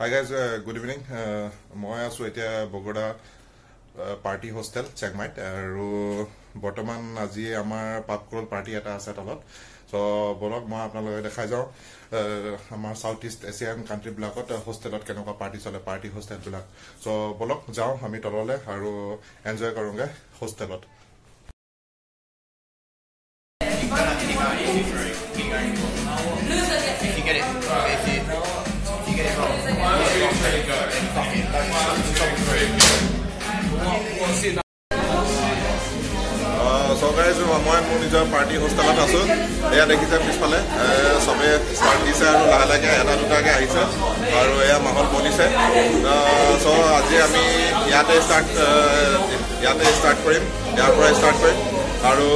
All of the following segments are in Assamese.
হাই গাইজ গুড ইভিনিং মই আছোঁ এতিয়া বগোৰা পাৰ্টি হোষ্টেল চেকমাইত আৰু বৰ্তমান আজি আমাৰ পাপকল পাৰ্টি এটা আছে তলত। চ' বলক মই আপোনালোকে দেখাই যাওঁ আমাৰ চাউথ ইষ্ট এছিয়ান কাণ্ট্ৰিবিলাকত হোষ্টেলত কেনেকুৱা পাৰ্টি চলে পাৰ্টি হোষ্টেলবিলাক চ' বলক যাওঁ আমি তললৈ আৰু এনজয় কৰোঁগৈ হোষ্টেলত get it, মই মোৰ নিজৰ পাৰ্টি হোষ্টেলত আছোঁ। এয়া দেখিছে পিছফালে। চবে ষ্টাৰ্ট দিছে আৰু লাহে লাহে এটা দুটাকৈ আহিছে আৰু এয়া মাহত বনিছে। চ' আজি আমি ইয়াতে ষ্টাৰ্ট ইয়াতে ষ্টাৰ্ট কৰিম ইয়াৰ পৰাই ষ্টাৰ্ট কৰিম। আৰু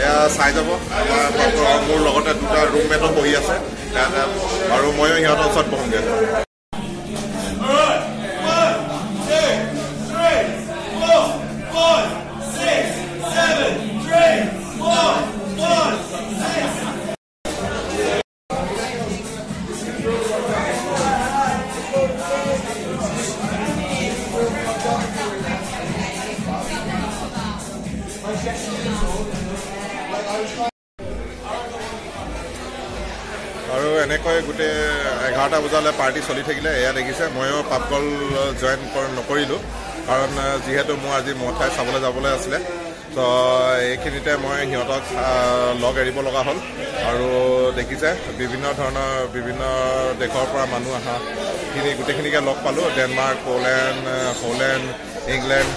এয়া চাই যাব। আমাৰ মোৰ লগতে দুটা ৰুমমেটো বহি আছে। আৰু ময়ো সিহঁতৰ ওচৰত বহোঁগৈ। আৰু এনেকৈ গোটেই এঘাৰটা বজালৈ পাৰ্টি চলি থাকিলে এয়া দেখিছে। ময়ো পাপকল জইন নকৰিলোঁ। কাৰণ যিহেতু মোৰ আজি মঠাই চাবলৈ যাবলৈ আছিলে। ত' এইখিনিতে মই সিহঁতক লগ এৰিব লগা হ'ল। আৰু দেখিছে বিভিন্ন ধৰণৰ বিভিন্ন দেশৰ পৰা মানুহ অহা খিনি গোটেইখিনিকে লগ পালোঁ। ডেনমাৰ্ক পলেণ্ড হলেণ্ড ইংলেণ্ড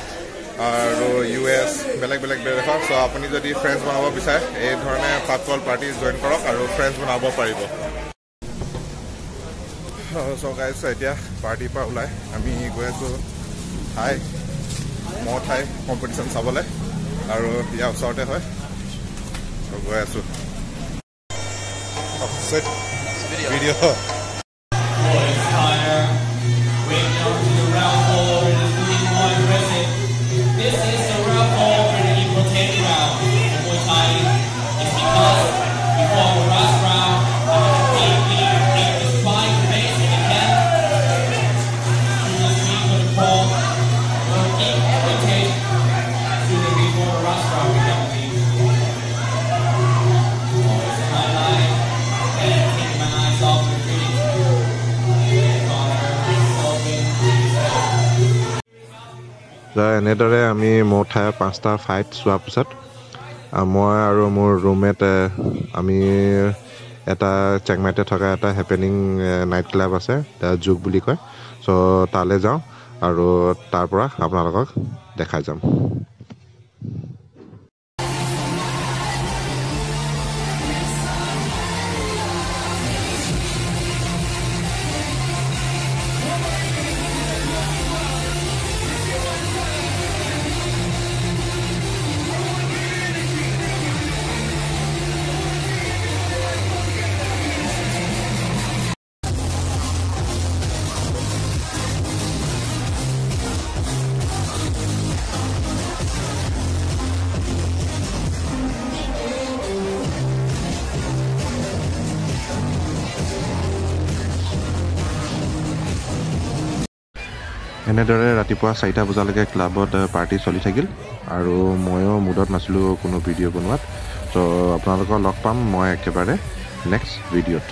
আৰু ইউ এছ বেলেগ বেলেগ দেশৰ। চ' আপুনি যদি ফ্ৰেণ্ডছ বনাব বিচাৰে এই ধৰণে পাপকল পাৰ্টি জইন কৰক আৰু ফ্ৰেণ্ডছ বনাব পাৰিব। চ' গাইছ এতিয়া পাৰ্টিৰ পৰা ওলাই। আমি গৈ আছোঁ ঠাই মহ ঠাই কম্পিটিশ্যন চাবলৈ। আৰু ইয়াৰ ওচৰতে হয়। গৈ আছোঁ। ভিডিঅ' এনেদৰে আমি মোৰ ঠাই পাঁচটা ফাইট চোৱাৰ পিছত মই আৰু মোৰ ৰুমমেট আমি এটা চেংমাইতে থকা এটা হেপেনিং নাইট ক্লাব আছে যুগ বুলি কয়। চ' তালৈ যাওঁ আৰু তাৰ পৰা আপোনালোকক দেখাই যাম। এনেদৰে ৰাতিপুৱা চাৰিটা বজালৈকে ক্লাবত পাৰ্টি চলি থাকিল আৰু ময়ো মুডত নাছিলোঁ কোনো ভিডিঅ' বনোৱাত। ত' আপোনালোকক লগ পাম মই একেবাৰে নেক্সট ভিডিঅ'ত।